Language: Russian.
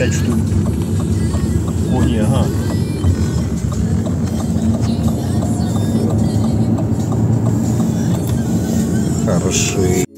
5 штук. О, не, ага. Хороший.